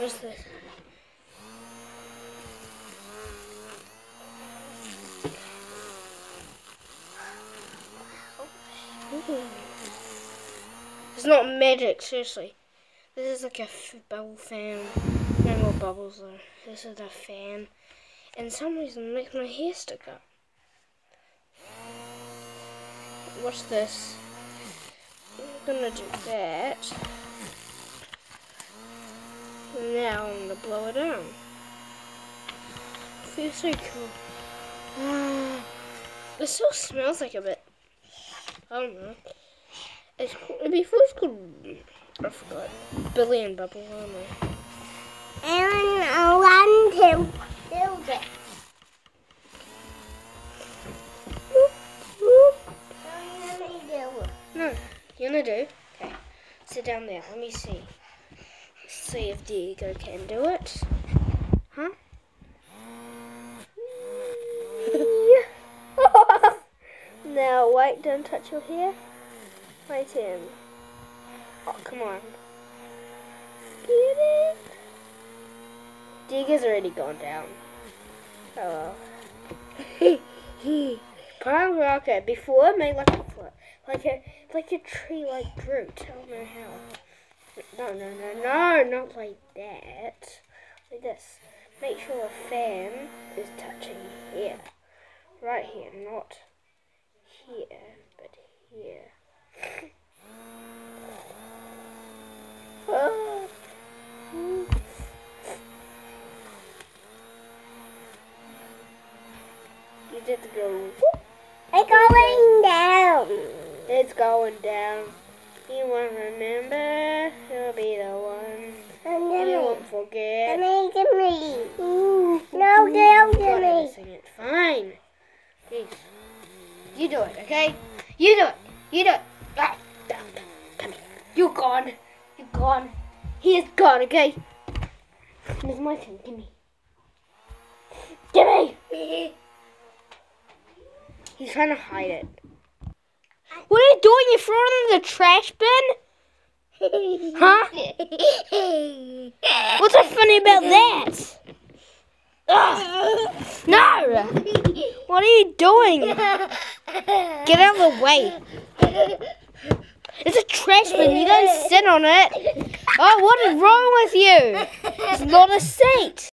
What's this? It's not magic, seriously. This is like a bubble fan. No more bubbles though. This is a fan. And some reason it makes my hair stick up. Watch this. I'm gonna do that. Now I'm gonna blow it down. Feels so cool. Ah, it still smells like a bit. I don't know. It's cool. Before it's called. I forgot. Billion bubble, I don't know. And I want to build it. No, you wanna do? Okay. Sit down there. Let me see. See if Diego can do it. Huh? now, wait, don't touch your hair. Wait in. Oh, come on. Get it? Diego's already gone down. Oh well. Probably okay. Before it made like a. Like a like a tree like Groot. I don't know how. No no no no not like that. Like this. Make sure the fan is touching here. Right here, not here, but here. You did go. It's going down. It's going down. You won't remember. You'll be the one. And You won't forget. me, give me. No, don't give me. sing it. Fine. Please. You do it, okay? You do it. You do it. Ah, down, down. Come here. You're gone. You're gone. He is gone, okay? It's my turn. Give me. Give me. He's trying to hide it. What are you doing? You throwing it in the trash bin? Huh? What's so funny about that? Ugh. No! What are you doing? Get out of the way. It's a trash bin. You don't sit on it. Oh, what is wrong with you? It's not a seat.